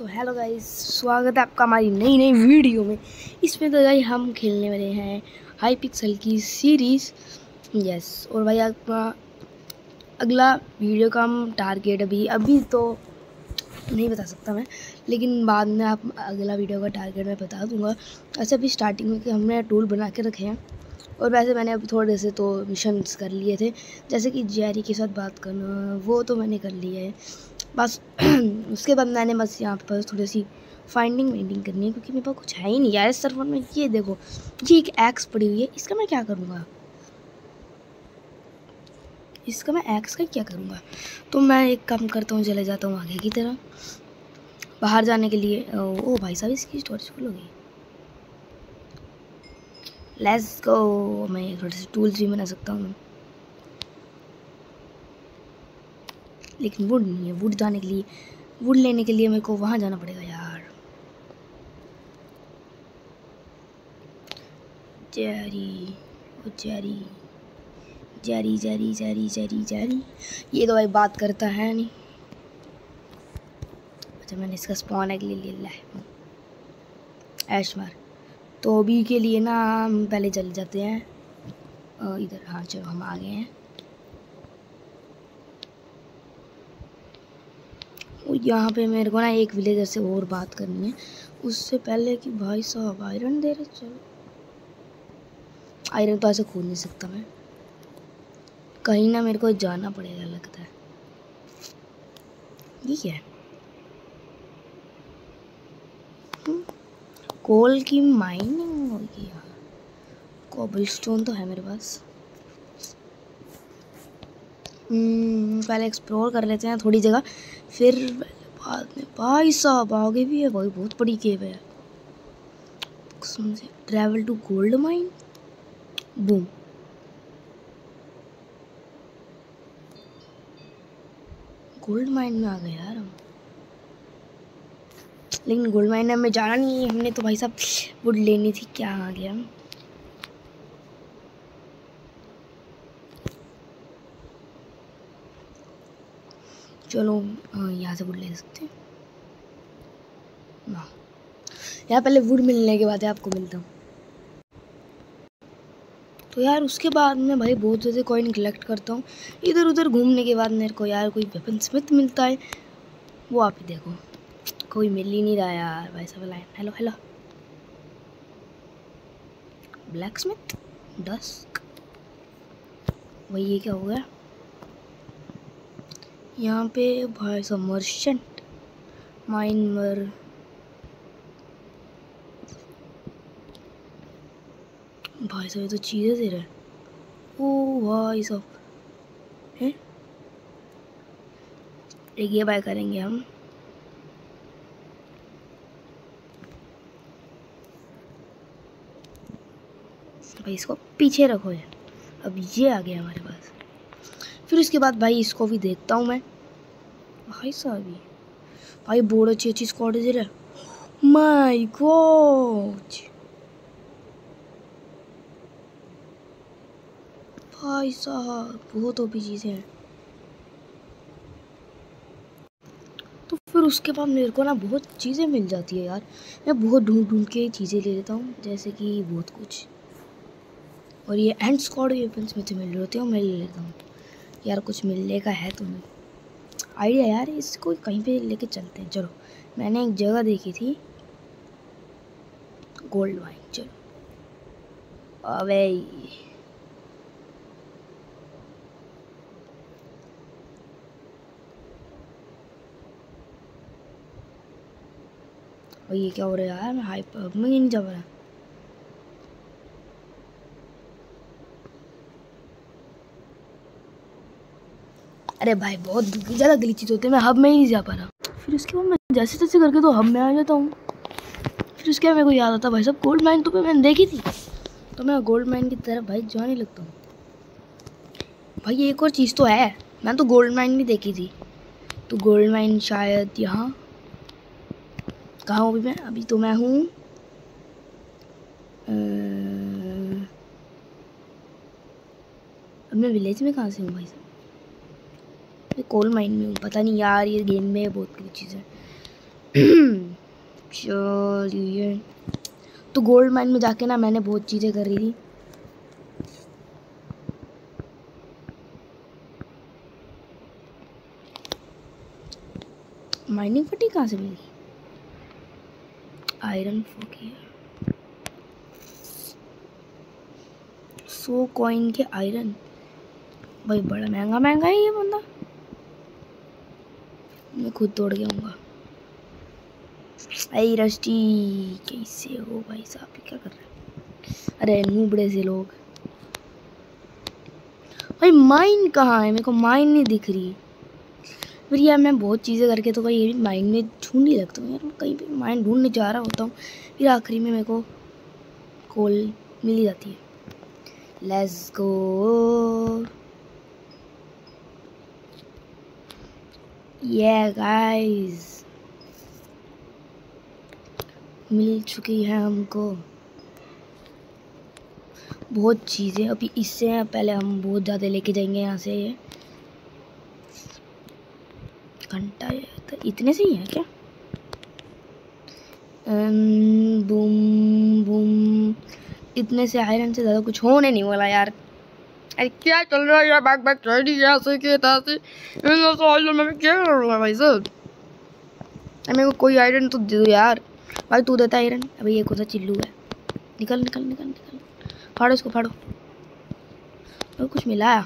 तो hello guys स्वागत है आपका हमारी नई नई वीडियो में। इसमें तो भाई हम खेलने वाले हैं हाई पिक्सल की सीरीज़ यस और भाई आपका अगला वीडियो का हम टारगेट अभी अभी तो नहीं बता सकता मैं, लेकिन बाद में आप अगला वीडियो का टारगेट मैं बता दूँगा। ऐसे अभी स्टार्टिंग में कि हमने टूल बना के रखे हैं, और वैसे मैंने अभी थोड़े से तो मिशंस कर लिए थे, जैसे कि जेरी के साथ बात करना, वो तो मैंने कर लिया है। बस, उसके बाद मैंने बस यहाँ पर थोड़ी सी फाइंडिंग वाइंडिंग करनी है, क्योंकि मेरे पास कुछ है ही नहीं यार इस सर्वर में। ये देखो, ये एक एक्स पड़ी हुई है, इसका मैं क्या करूँगा? इसका मैं एक्स का क्या करूँगा? तो मैं एक काम करता हूँ, चले जाता हूँ आगे की तरह। बाहर जाने के लिए, ओ भाई साहब, इसकी स्टोरेज फुल हो गई। लेट्स गो मैं थोड़े से टूल्स भी बना सकता हूँ। लेकिन वुड नहीं है। वुड जाने के लिए वुड लेने के लिए मेरे को वहाँ जाना पड़ेगा यार। जरी ओ जरी जरी जरी जरी जरी जरी ये तो भाई बात करता है नहीं। अच्छा मैंने इसका स्पॉन के लिए ले लिया है ऐशमार तो अभी के लिए ना, हम पहले चले जाते हैं। इधर हाँ चलो, हम आ गए हैं। यहाँ पे मेरे को ना एक विलेजर से और बात करनी है। उससे पहले कि भाई साहब आयरन दे रहे चलो। आयरन तो ऐसे खोल नहीं सकता मैं। कहीं ना मेरे को जाना पड़ेगा लगता है। क्या है? कोल की माइनिंग होगी यार। कॉबल स्टोन तो है मेरे पास। हम्म, पहले एक्सप्लोर कर लेते हैं थोड़ी जगह। फिर बाद में भाई साहब आगे भी है, भाई बहुत बड़ी केव है। Travel to gold mine boom gold mine में आ गए यार हम। लेकिन गोल्ड माइन में जाना नहीं है, हमने तो भाई साहब वुड लेनी थी, क्या आ गया? चलो यहाँ से वुड ले सकते हैं। यार पहले वुड मिलने के बाद आपको मिलता हूँ। तो यार, उसके बाद मैं भाई बहुत ज़्यादा कॉइन कलेक्ट करता हूँ। इधर उधर घूमने के बाद मेरे को यार कोई वेपन स्मिथ मिलता है। वो आप ही देखो। कोई मिल ही नहीं रहा यार, भाई सब line. Hello hello black Smith dusk वही ये क्या हो गया? यहाँ पे भाई सब मर्चेंट माइनर भाई साहब तो चीज़ें दे रहे ओ भाई सब, है? एक ये बाय करेंगे हम। भाई इसको पीछे रखो यार अब ये आ गया हमारे पास। फिर उसके बाद भाई इसको भी देखता हूँ मैं। भाई साहब भाई बहुत अच्छी अच्छी दे रहा माय गॉड भाई साहब, बहुत ओपी चीज़ें हैं। तो फिर उसके बाद मेरे को ना बहुत चीज़ें मिल जाती है यार। मैं बहुत ढूंढ ढूंढ के चीज़ें ले लेता हूँ, जैसे कि बहुत कुछ। और ये एंड स्कॉड वेपन्स में तो मिल रहे होते हैं मैं ले लेता हूँ। यार कुछ मिलने का है तुम्हें। आइडिया यार, इसको कहीं पे लेके चलते हैं। चलो, मैंने एक जगह देखी थी। गोल्ड वाइन चलो। अबे। ये क्या हो रहा है यार? हाइप में नहीं जा रहा। अरे भाई, बहुत ज़्यादा गलीचित होते हैं, मैं हब में ही नहीं जा पा रहा। फिर उसके बाद मैं जैसे तैसे करके तो हब में आ जाता हूँ। फिर उसके बाद मेरे को याद आता भाई सब गोल्ड माइन तो मैंने देखी थी। तो मैं गोल्ड माइन की तरफ़, भाई, जाने लगता हूँ। भाई एक और चीज़ तो है मैंने तो गोल्ड माइन भी देखी थी। तो गोल्ड माइन शायद यहाँ, कहाँ अभी मैं? अभी तो मैं हूँ अब मैं विलेज में कहाँ से हूँ भाई साहब? मैं कोल माइन में हूँ, पता नहीं यार ये गेम में बहुत कुछ है चलिए तो गोल्ड माइन में जाके ना मैंने बहुत चीज़ें करी थी। माइनिंग पट्टी कहाँ से मिली? आयरन फोकी सो कॉइन के आयरन भाई बड़ा महँगा महँगा है ये बंदा। मैं खुद तोड़ के आऊँगा। आई रस्टी कैसे हो भाई साहब? क्या कर रहे हैं? अरे नूबड़े से लोग। भाई माइन कहाँ है? मेरे को माइन नहीं दिख रही। फिर यार मैं बहुत चीज़ें करके तो ये माइंड में ढूंढ नहीं लगता हूँ यार। मैं कहीं पे माइंड ढूँढने जा रहा होता हूँ, फिर आखिरी में मेरे को कॉल मिल जाती है। लेट्स गो ये गाइस मिल चुकी है हमको बहुत चीज़ें। अभी इससे पहले हम बहुत ज़्यादा लेके जाएँगे यहाँ से। ये घंटा तो इतने से ही है क्या? Boom boom. इतने से आयरन से ज़्यादा कुछ होने नहीं वाला यार। क्या चल रहा है यार बैग बैग चढ़ यहाँ से के से आयरन में क्या करूँगा भाई साहब मेरे को कोई आयरन तो दे दो यार भाई तू देता आयरन अभी ये कौन चिल्लू है निकल निकल निकल निकल फाड़ो इसको फाड़ो तो कुछ मिला है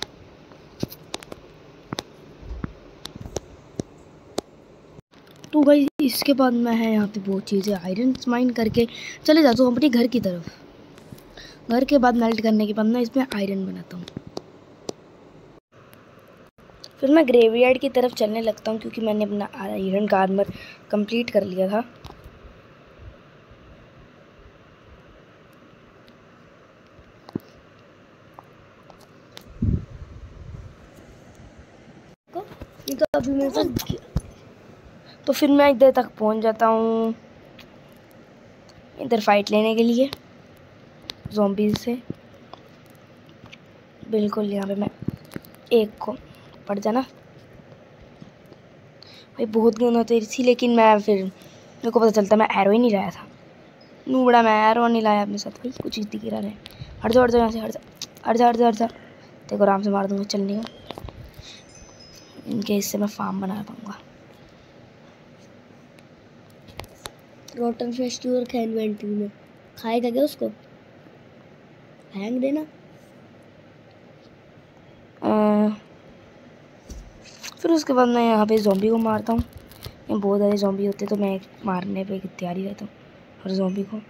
तो भाई इसके बाद मैं है यहाँ पे बहुत चीज़ें आयरन माइन करके चले जाता हूँ अपने घर की तरफ़। घर के बाद मेल्ट करने के बाद मैं इसमें आयरन बनाता हूँ। फिर मैं ग्रेवयार्ड की तरफ़ चलने लगता हूँ क्योंकि मैंने अपना आयरन का आर्मर कंप्लीट कर लिया था। तो अभी मेरे पास तो फिर मैं इधर तक पहुँच जाता हूँ इधर फाइट लेने के लिए जोम्बीज से। बिल्कुल यहाँ पे मैं एक को पड़ जाना भाई बहुत गंदा तो थी लेकिन मैं फिर मेरे को पता चलता मैं एरो ही नहीं लाया था। नूबड़ा मैं एरो नहीं लाया अपने साथ भाई कुछ ही गिरा रहे हट जाओ हट जाओ यहाँ से हट जा हट जा हट जा हट जा। देखो आराम से मार दूँगा चलने का। इनके इससे मैं फार्म बना पाऊँगा रोटन फेस्टिवल रखा इन्वेंट्री में। खाएगा क्या उसको? हैंग देना। आ, फिर उसके बाद मैं यहाँ पे जोम्बी को मारता हूँ। बहुत ज़्यादा जोम्बी होते तो मैं मारने पे तैयारी रहता हूँ, हर जोम्बी को।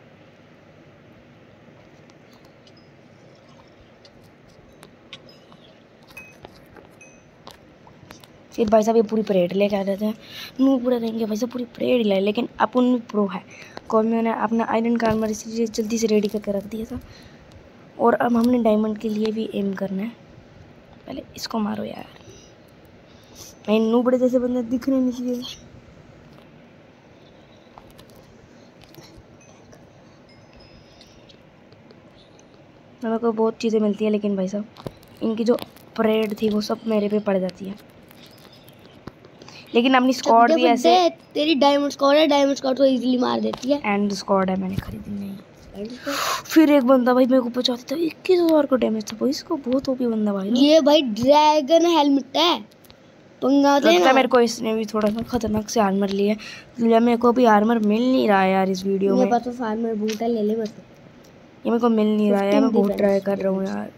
फिर भाई साहब ये पूरी परेड लेके आ जाते हैं। नू पूरा रहेंगे भाई साहब, पूरी परेड लाए, लेकिन अपन में प्रो है। कौन मैंने अपना आयरन का आर्मर इसलिए जल्दी से रेडी करके रख दिया था। और अब हमने डायमंड के लिए भी एम करना है। पहले इसको मारो यार। मैं नू बड़े जैसे बंदे दिख रहे नहीं चाहिए। मेरे को बहुत चीज़ें मिलती है लेकिन भाई साहब इनकी जो परेड थी वो सब मेरे पे पड़ जाती है। लेकिन अपनी स्कॉड भी ऐसे तेरी डायमंड स्कॉड है डायमंड स्कॉड तो इजीली मार देती है। एंड स्कॉड है मैंने खरीदी नहीं। फिर एक बंदा भाई मेरे को पहुंचाता था इक्कीस हज़ार का डैमेज था। भाई इसको बहुत ओपी बंदा भाई ये भाई ड्रैगन हेलमेट है। पंगा लगता है मेरे को इसने भी थोड़ा सा खतरनाक से आर्मर लिया है। मेरे को भी आर्मर मिल नहीं रहा है यार इस वीडियो में। पास तो फार्मर बूट है ले ले बस ये मेरे को मिल नहीं रहा है मैं बहुत ट्राई कर रहा हूँ यार।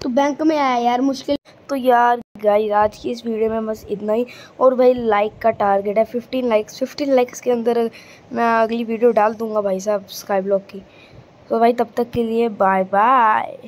तो बैंक में आया यार मुश्किल। तो यार गाइस आज की इस वीडियो में बस इतना ही। और भाई लाइक का टारगेट है। फिफ्टीन लाइक्स फिफ्टीन लाइक्स के अंदर मैं अगली वीडियो डाल दूँगा भाई साहब स्काई ब्लॉक की। तो भाई तब तक के लिए बाय बाय